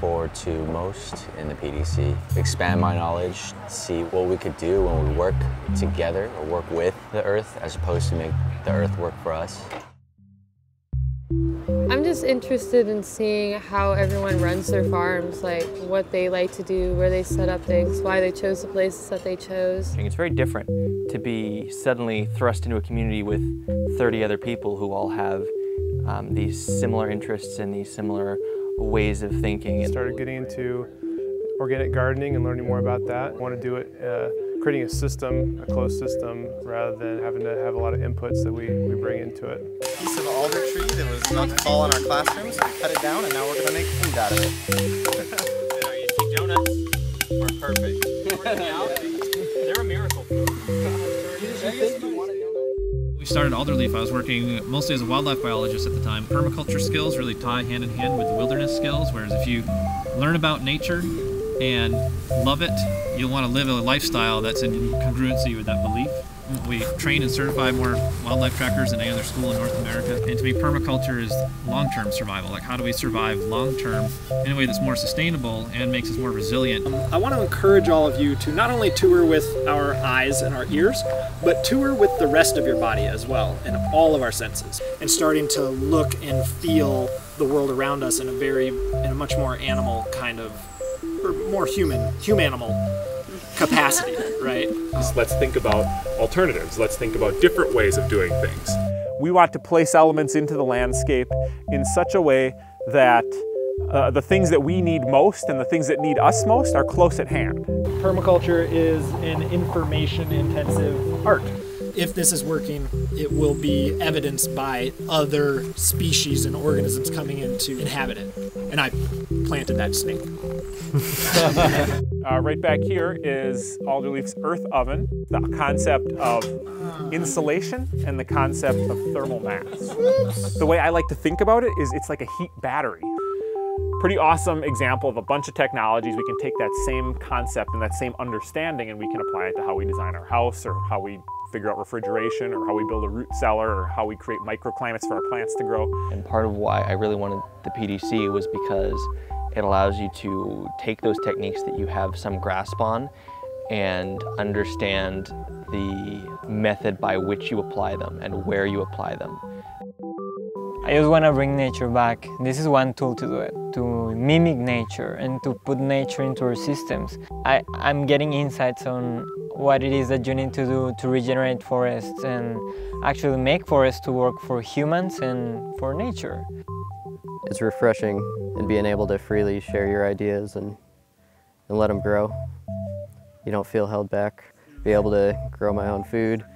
forward to most in the PDC. Expand my knowledge, see what we could do when we work together or work with the earth as opposed to make the earth work for us. I'm just interested in seeing how everyone runs their farms, like what they like to do, where they set up things, why they chose the places that they chose. It's very different to be suddenly thrust into a community with 30 other people who all have um, these similar interests and these similar ways of thinking. Started getting into organic gardening and learning more about that. I want to do it uh, creating a system, a closed system, rather than having to have a lot of inputs that we, we bring into it. Piece of alder tree that was not to fall in our classroom, so we cut it down and now we're going to make food out of it. Are you donuts are perfect. They're a miracle. Started Alderleaf. I was working mostly as a wildlife biologist at the time. Permaculture skills really tie hand in hand with wilderness skills, whereas if you learn about nature and love it, you'll want to live a lifestyle that's in congruency with that belief. We train and certify more wildlife trackers than any other school in North America. And to me, permaculture is long-term survival. Like, how do we survive long-term in a way that's more sustainable and makes us more resilient? I want to encourage all of you to not only tour with our eyes and our ears, but tour with the rest of your body as well, and all of our senses, and starting to look and feel the world around us in a very, in a much more animal kind of, or more human, human-animal capacity, right? Let's think about alternatives. Let's think about different ways of doing things. We want to place elements into the landscape in such a way that uh, the things that we need most and the things that need us most are close at hand. Permaculture is an information intensive art. If this is working, it will be evidenced by other species and organisms coming in to inhabit it. And I planted that snake. uh, right back here is Alderleaf's earth oven, the concept of insulation and the concept of thermal mass. The way I like to think about it is it's like a heat battery. Pretty awesome example of a bunch of technologies. We can take that same concept and that same understanding and we can apply it to how we design our house or how we figure out refrigeration or how we build a root cellar or how we create microclimates for our plants to grow. And part of why I really wanted the PDC was because it allows you to take those techniques that you have some grasp on and understand the method by which you apply them and where you apply them. I just want to bring nature back. This is one tool to do it, to mimic nature and to put nature into our systems. I, I'm getting insights on what it is that you need to do to regenerate forests and actually make forests to work for humans and for nature. It's refreshing and being able to freely share your ideas and, and let them grow. You don't feel held back. Be able to grow my own food,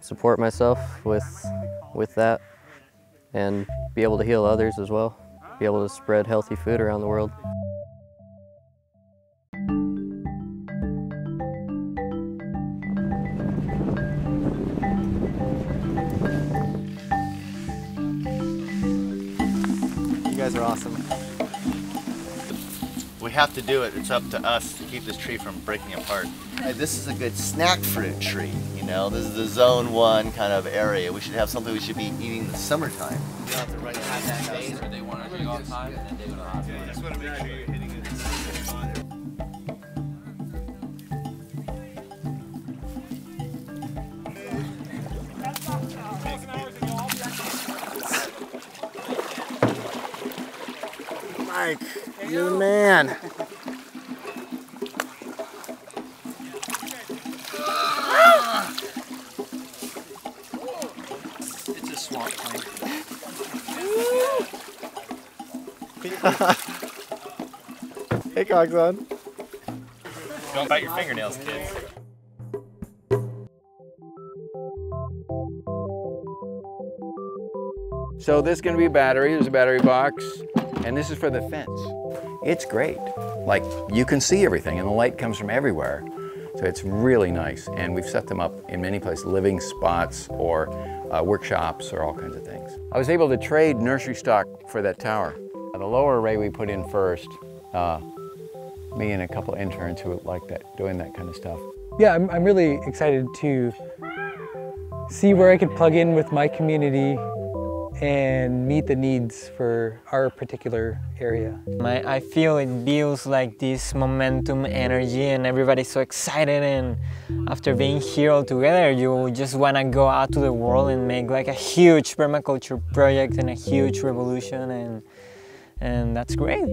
support myself with, with that, and be able to heal others as well. Be able to spread healthy food around the world. You guys are awesome. We have to do it. It's up to us to keep this tree from breaking apart. This is a good snack fruit tree, you know? This is the zone one kind of area. We should have something we should be eating in the summertime. You have to write that days where they want to drink all the time and then they go to the hospital. You're the man. It's a swamp plant. hey, Coxon. Don't bite your fingernails, kids. So this is going to be a battery. There's a battery box, and this is for the fence. It's great. Like you can see everything, and the light comes from everywhere. So it's really nice, and we've set them up in many places, living spots or uh, workshops or all kinds of things. I was able to trade nursery stock for that tower. The lower array we put in first, uh, me and a couple interns who like that, doing that kind of stuff. Yeah, I'm, I'm really excited to see where I could plug in with my community and meet the needs for our particular area. My, I feel it builds like this momentum energy and everybody's so excited and after being here all together you just want to go out to the world and make like a huge permaculture project and a huge revolution and and that's great.